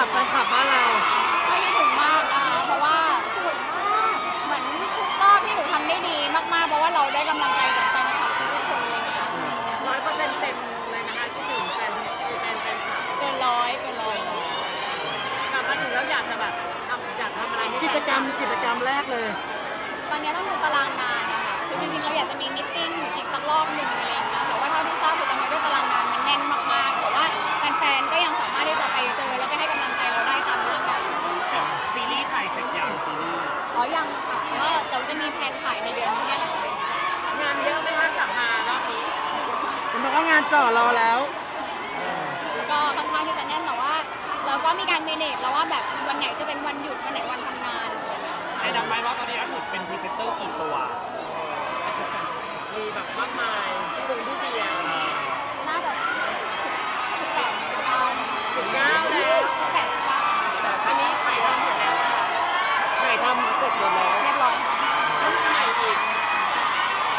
ลับต์แฟนคลับบ้านเรา ไม่ได้ถึงมากนะคะเพราะว่าเหมือนทุกรอบที่หนูทำได้ดีมากๆ เพราะว่าเราได้กำลังใจจากแฟนคลับทุกคนอะไรเงี้ยร้อยเปอร์เซ็นต์เต็มเลยนะคะที่ถึงแฟนแฟนแฟนคลับเกินร้อยเกินร้อยเลยกลับมาถึงแล้วอยากจะแบบทำอยากทำอะไรให้กิจกรรมกิจกรรมแรกเลย ตอนนี้ต้องดูตารางงานนะคะคือจริงๆเราอยากจะมีมิทติ้งอีกสักรอบหนึ่งอะไรอย่างเงี้ยแต่ว่าเท่าที่ทราบคือตอนนี้ด้วยตารางงานมันแน่นมากๆแต่ว่าแฟนๆก็ยังสามารถที่จะไปเจอแล้วก็ ในเดือนนี้เนี่ยแหละงานเยอะไหมคะกลับมารอบนี้มันบอกว่างานจ่อรอแล้ว ก็ค่อนข้างที่จะแน่นแต่ว่า เราก็มีการ manage แล้วว่าแบบวันไหนจะเป็นวันหยุดวันไหนวันทำงานอะไรอย่างเงี้ยใช่ไอ้ดังไหมว่าตอนนี้อันเป็นพรีเซนเตอร์กี่ตัว มีแบบมากมายพี่บุงพี่เบียร์ น่าจะสิบแปดสิบเก้า สิบเก้าแล้ว สิบแปดสิบเก้า แต่อันนี้ถ่ายทำหมดแล้วค่ะถ่ายทำเสร็จหมดแล้ว เรียบร้อยค่ะ ต้องถ่ายอีก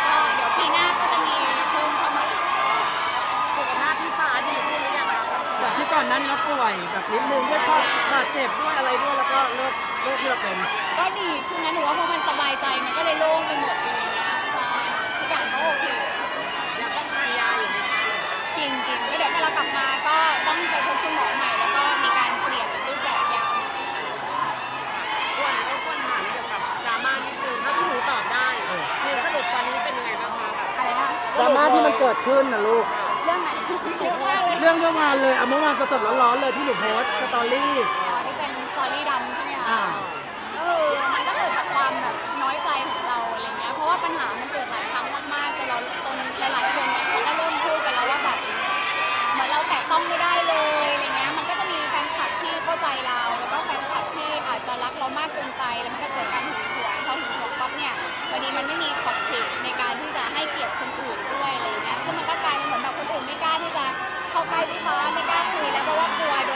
ก็เดี๋ยวปีหน้าก็จะมีเพิ่มเข้ามาอีก สุขภาพพี่ฟ้าดีขึ้นหรือยังคะ จากที่ก่อนหนั้นเราป่วยแบบ นิดนึงด้วยข้อบาดเจ็บด้วยอะไรด้วยแล้วก็โรคโรคที่เราเป็น ก็ดีขึ้นนะหนูว่าเพราะมันสบายใจมันก็เลยโล่งไปหมดอะไรอย่างเงี้ยใช่ทุกอย่างก็โอเคยังต้องทานยาอยู่ไหมคะจริงจริงๆแล้วเดี๋ยวเวลากลับมาก็ต้องไปพบคุณหมอใหม่แล้วก็มีการเปลี่ยนรูปแบบยาใหม่ควรก็ควรถามเกี่ยวกับดราม่านิดนึงถ้าที่หนูตอบได้คือสรุปตอนนี้เป็นยังไงบ้างคะแบบอะไรนะคะดราม่าที่มันเกิดขึ้นนะลูก เรื่องไหนเยอะมากเลยเรื่องเรื่องงานเลยเอาเมื่อวานสดๆร้อนๆเลยที่หนูโพสต์สตอรี่อ๋อที่เป็นซอรี่ดำใช่ไหมคะอ่าก็คือมันก็เกิดจากความแบบน้อยใจของเราอะไรเงี้ย เพราะว่าปัญหามันเกิดหลายครั้งมากๆจนเราตนหลาย ๆ คนเนี่ยเขาก็เริ่มพูดกันแล้วว่าแบบเหมือนเราแตะต้องไม่ได้เลยอะไรเงี้ย มันก็จะมีแฟนคลับที่เข้าใจเรา แล้วก็แฟนคลับที่อาจจะรักเรามากเกินไป แล้วมันก็เกิดการหึงหวงพอหึงหวงปั๊บเนี่ยวันนี้มันไม่มีขอบเขตในการที่จะให้เกียรติคนอื่นด้วยอะไรเงี้ย ซึ่งมันก็ ไม่กล้าที่จะเข้าใกล้พี่ฟ้าไม่กล้าคุยแล้วเพราะว่ากลัวโ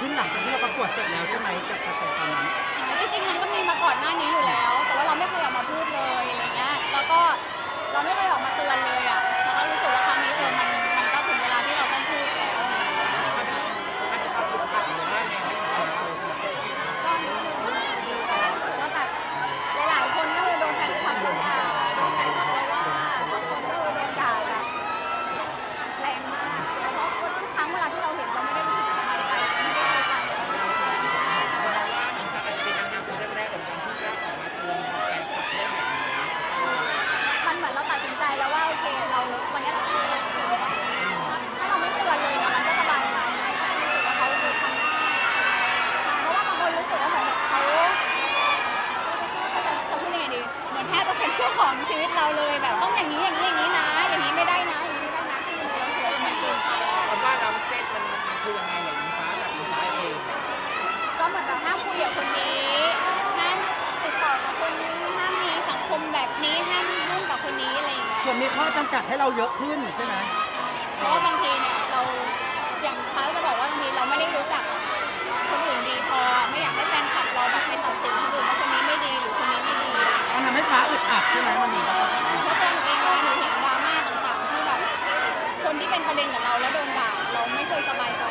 ขึ้นหลังจากที่เราประกวดเสร็จแล้วใช่ไหมกับกระแสตอนนั้น ใช่จริงๆมันก็มีมาก่อนหน้านี้อยู่แล้ว แต่ว่าเราไม่เคยออกมาพูดเลยอะไรเงี้ยแล้วก็เราไม่เคยออกมาเตือนเลยอะ ข้อจำกัดให้เราเยอะขึ้นใช่ไหมเพราะว่าบางทีเนี่ยเราอย่างเขาจะบอกว่าบางทีเราไม่ได้รู้จักคนอื่นดีพอไม่อยากให้แฟนคลับเราแบบไปตัดสินคนอื่นว่าคนนี้ไม่ดีหรือคนนี้ไม่ดีอะไรเงี้มันย ทำให้ฟ้าอึดอัดใช่ไหมมันมีเพราะตัวหนูเองเวลาหนูเห็นดราม่าต่างๆที่แบบคนที่เป็นประเด็นกับเราแล้วโดนด่าเราไม่เคยสบายใจ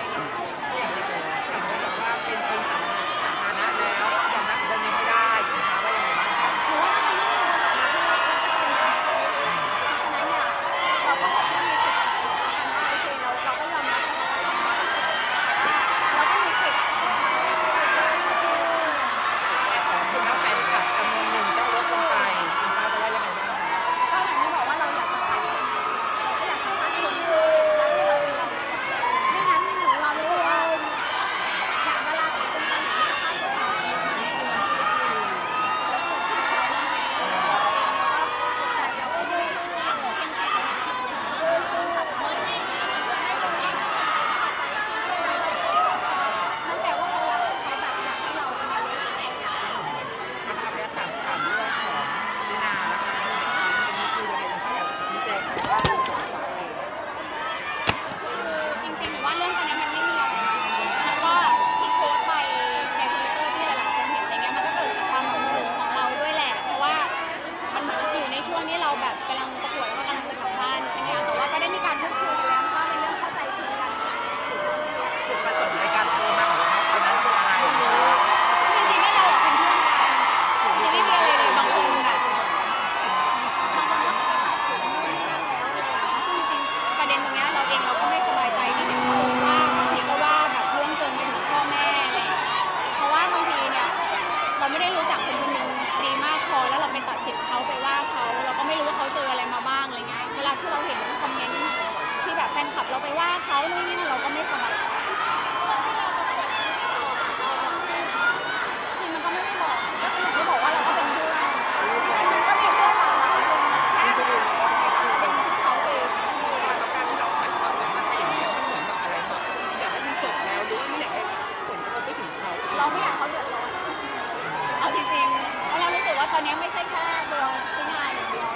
แค่ตัวผู้ชาย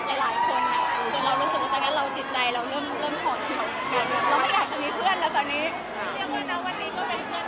หลายหลายคนน่ะจนเรารู้สึกว่าตอนนั้นเราจิตใจเราเริ่มเริ่มห่อเหี่ยวเหมืกันเราไม่อยากจะมีเพื่อนแล้วตอนนี้ เรียกว่านะวันนี้ก็เป็นเพื่อน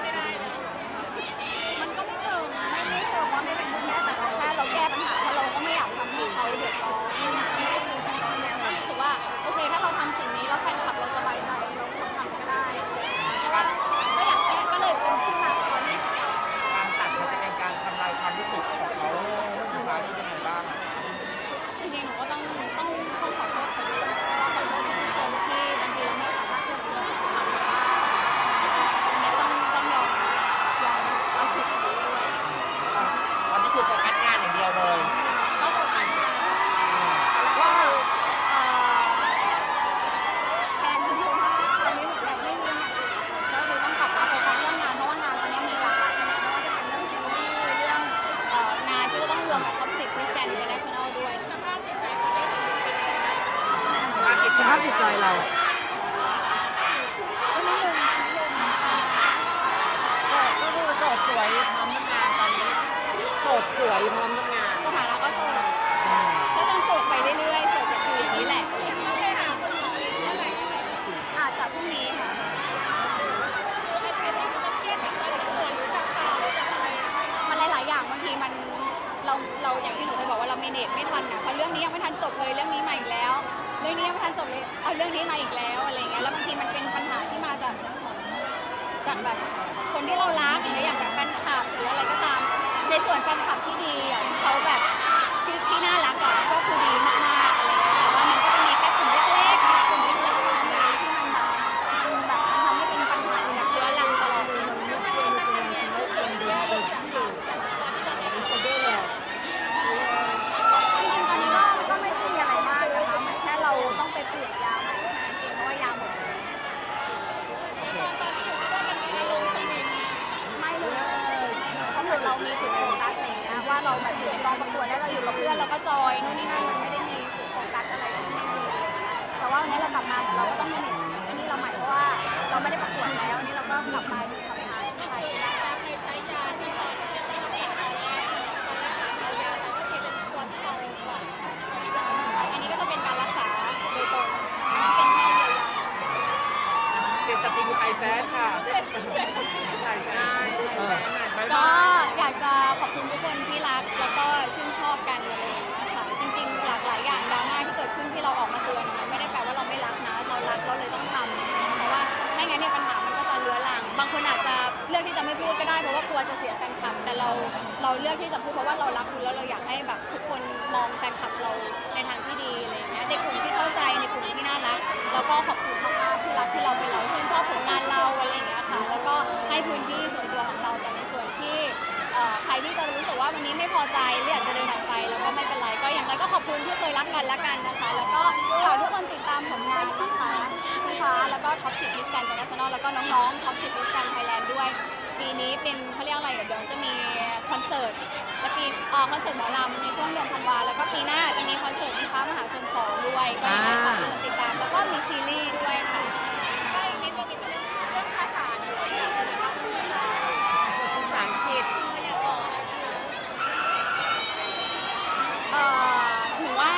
แบบอยู่ในกองประกวดแล้วเราอยู่กับเพื่อนเราก็จอยนู่นนี่นั่นมันไม่ได้มีจุดโฟกัสอะไรที่ไม่ดีเงี้ยแต่ว่าวันนี้เรากลับมาเราก็ต้องมีหนึ่งอันนี้เราหม่เพราะว่าเราไม่ได้ประกวดแล้วอันนี้เราก็กลับมาอยู่ทำงานไทยได้อันนี้ก็จะเป็นการรักษาโดยตรงอันนี้เป็นแค่เยียวยาเจสตินไทยแฟนค่ะ เลือกที่จะพูดเพราะว่าเรารักคุณแล้วเราอยากให้แบบทุกคนมองแฟนคลับเราในทางที่ดีอะไรอย่างเงี้ยในกลุ่มที่เข้าใจในกลุ่มที่น่ารักแล้วก็ขอบคุณมากๆที่รักที่เราเป็นเราชื่นชอบผลงานเราอะไรอย่างเงี้ยค่ะ แล้วก็ให้พื้นที่ส่วนตัวของเราแต่ในส่วนที่ใครที่จะรู้สึกว่าวันนี้ไม่พอใจหรืออยากจะเดินออกไปแล้วก็ไม่เป็นไรก็อย่างไรก็ขอบคุณที่เคยรักกันและกันนะคะ แล้วก็ฝากทุกคนติดตามผลงานนะคะพี่ฟ้าแล้วก็ top สิบ Miss Grand International แล้วก็น้องๆ top สิบ Miss Grand Thailand ด้วย ปีนี้เป็นเขาเรียกอะไรเดี๋ยวจะมีคอนเสิร์ตและปีเอ่อคอนเสิร์ตหมอลำในช่วงเดือนธันวาแล้วก็ปีหน้าจะมีคอนเสิร์ตอิงฟ้ามหาชนสองด้วยก็ยังไงฝากทุกคนติดตาม แล้วก็มีซีรีส์ด้วยค่ะ ภาษาอังกฤษ เอ่อหนูว่า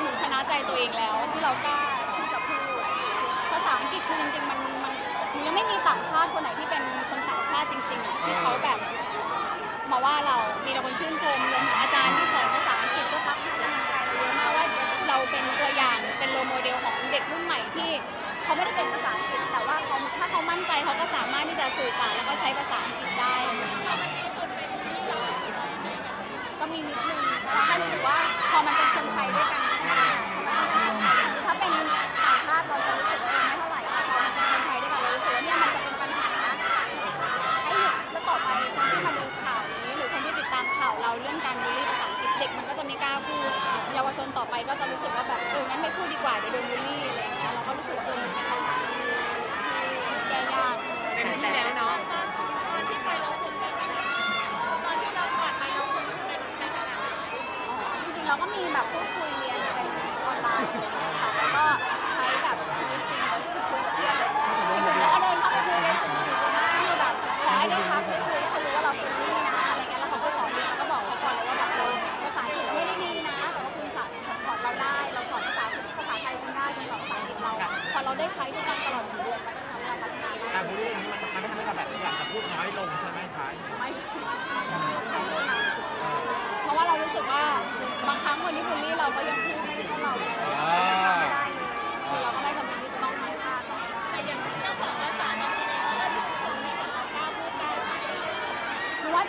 หนูชนะใจตัวเองแล้วที่เรากล้าที่จะพูดภาษาอังกฤษคือจริงๆมันมันหนูยังไม่มีต่างชาติคนไหนที่เป็นคนต่างชาติจริงๆอะที่เขาแบบ มาว่าเรา มีแต่คนชื่นชมรวมถึงอาจารย์ที่สอนภาษาอังกฤษก็ทักหากำลังใจเราเยอะมากว่าเราเป็นตัวอย่างเป็นโรลโมเดลของเด็ กรุ่นใหม่ที่เขาไม่ได้เก่งภาษาอังกฤษแต่ว่าเขาถ้าเขามั่นใจเขาก็สามารถที่จะสื่อสารแล้วก็ใช้ภาษาอังกฤษได้ ก็มีนิดนึงแต่แค่รู้สึกว่าพอมันเป็นคนไทยด้วยกันถ้าเป็นต่างชาติเราจะรู้สึกว่า ชนต่อไปก็จะรู้สึกว่าแบบเอองั้นไม่พูดดีกว่าเดี๋ยวโดนบูลลี่อะไรอย่างเงี้ยเราก็รู้สึกว่าเออมันเป็นปัญหา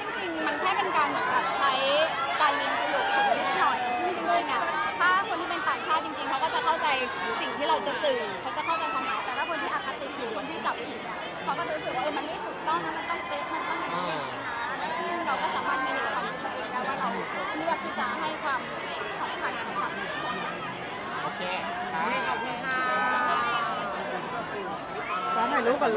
จริงๆ มันแค่เป็นการเหมือนแบบใช้การเรียนประโยคฝึกนิดหน่อย ซึ่งจริงๆอะถ้าคนที่เป็นต่างชาติจริงๆ เขาก็จะเข้าใจสิ่งที่เราจะสื่อ เขาจะเข้าใจความหมาย แต่ถ้าคนที่อคติหรือคนที่จับผิดเนี่ยเขาก็จะรู้สึกว่าเออมันไม่ถูกต้องนะมันต้องเป๊ะมันต้องอย่างนี้อย่างนี้นะอะไรอย่างเงี้ยซึ่งเราก็สามารถ manage ความคิดตัวเองได้ว่าเราเลือกที่จะให้ความสำคัญกับความคิดของเราโอเคขอบคุณค่ะฟ้าถ่ายรูปก่อน